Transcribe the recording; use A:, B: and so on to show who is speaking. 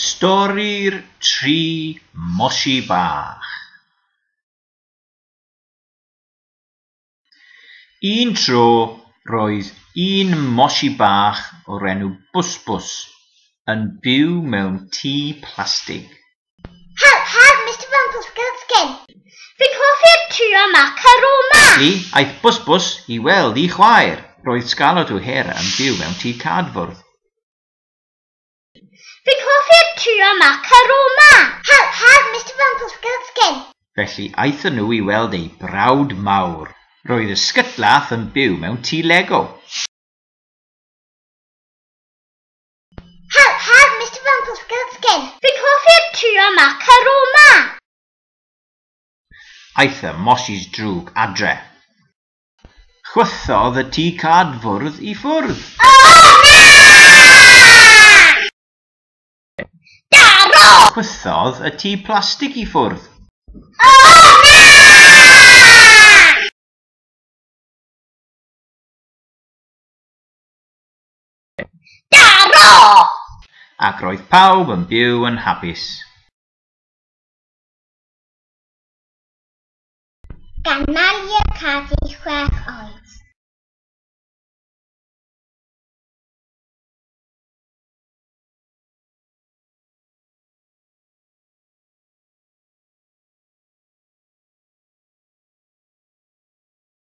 A: Stori'r tri mosi bach. Un tro roedd un mosi bach o'r enw Busbus yn byw mewn tŷ plastig.
B: Help, help, Mr Rumpelstiltskin! Fi'n hoffi'r trio macaroma!
A: Felly, aeth Busbus i weld i chwaer. Roedd Scarlett O'Hara yn byw mewn tŷ cadfwrdd.
B: Fi'n trio macaroma! Help, help, Mr Rumpelstiltskin.
A: Felly aethon nhw i weld ei brawd mawr. Roedd y sgytlath yn byw mewn tŷ Lego.
B: Help, help, Mr Rumpelstiltskin. Fi'n hoffi'r trio macaroma!
A: Aeth y Mosie's drwg adre. Chwythodd y tŷ cadfwrdd i ffwrdd.
B: Oh, na!
A: chwythodd y tŷ plastig i ffwrdd.
B: O!
A: Ac roedd pawb yn byw yn hapus.
B: Gan Maria Cadi Chwech